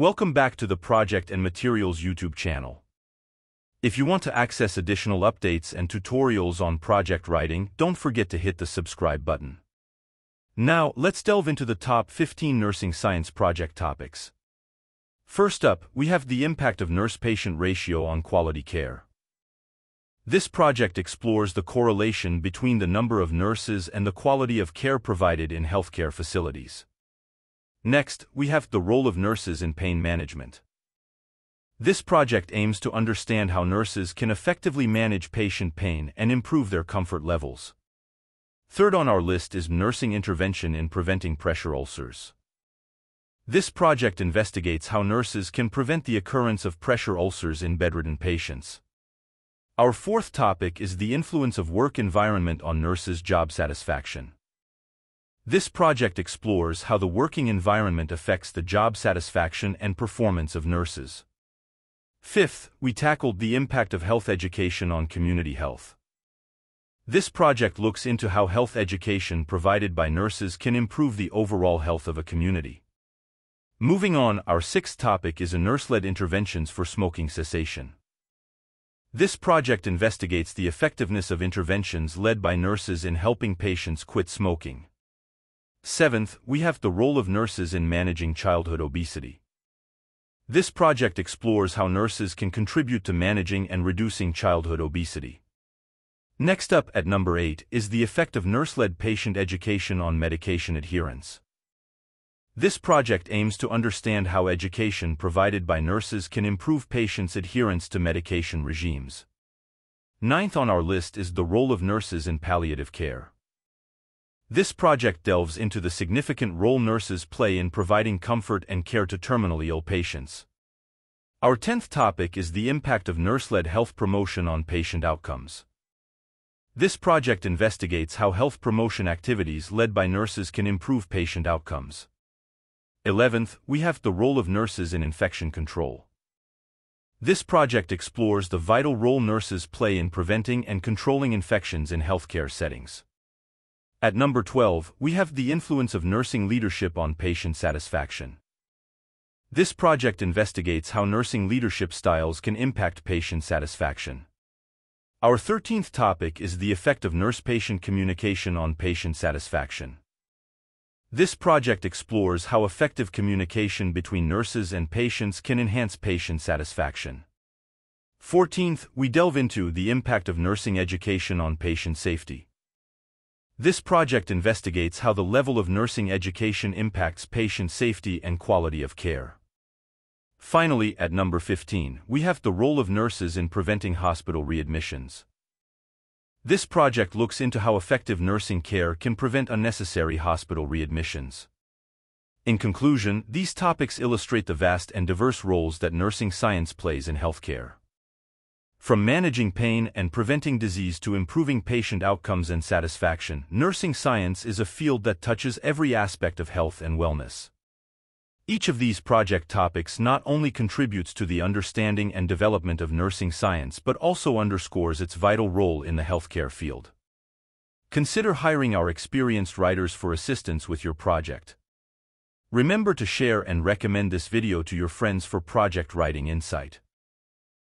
Welcome back to the Project and Materials YouTube channel. If you want to access additional updates and tutorials on project writing, don't forget to hit the subscribe button. Now, let's delve into the top 15 nursing science project topics. First up, we have the impact of nurse-patient ratio on quality care. This project explores the correlation between the number of nurses and the quality of care provided in healthcare facilities. Next, we have the role of nurses in pain management. This project aims to understand how nurses can effectively manage patient pain and improve their comfort levels. Third on our list is nursing intervention in preventing pressure ulcers. This project investigates how nurses can prevent the occurrence of pressure ulcers in bedridden patients. Our fourth topic is the influence of work environment on nurses' job satisfaction. This project explores how the working environment affects the job satisfaction and performance of nurses. Fifth, we tackled the impact of health education on community health. This project looks into how health education provided by nurses can improve the overall health of a community. Moving on, our sixth topic is a nurse-led interventions for smoking cessation. This project investigates the effectiveness of interventions led by nurses in helping patients quit smoking. Seventh, we have the role of nurses in managing childhood obesity. This project explores how nurses can contribute to managing and reducing childhood obesity. Next up at number 8 is the effect of nurse-led patient education on medication adherence. This project aims to understand how education provided by nurses can improve patients' adherence to medication regimes. Ninth on our list is the role of nurses in palliative care. This project delves into the significant role nurses play in providing comfort and care to terminally ill patients. Our tenth topic is the impact of nurse-led health promotion on patient outcomes. This project investigates how health promotion activities led by nurses can improve patient outcomes. 11th, we have the role of nurses in infection control. This project explores the vital role nurses play in preventing and controlling infections in healthcare settings. At number 12, we have the influence of nursing leadership on patient satisfaction. This project investigates how nursing leadership styles can impact patient satisfaction. Our 13th topic is the effect of nurse-patient communication on patient satisfaction. This project explores how effective communication between nurses and patients can enhance patient satisfaction. 14th, we delve into the impact of nursing education on patient safety. This project investigates how the level of nursing education impacts patient safety and quality of care. Finally, at number 15, we have the role of nurses in preventing hospital readmissions. This project looks into how effective nursing care can prevent unnecessary hospital readmissions. In conclusion, these topics illustrate the vast and diverse roles that nursing science plays in healthcare. From managing pain and preventing disease to improving patient outcomes and satisfaction, nursing science is a field that touches every aspect of health and wellness. Each of these project topics not only contributes to the understanding and development of nursing science but also underscores its vital role in the healthcare field. Consider hiring our experienced writers for assistance with your project. Remember to share and recommend this video to your friends for project writing insight.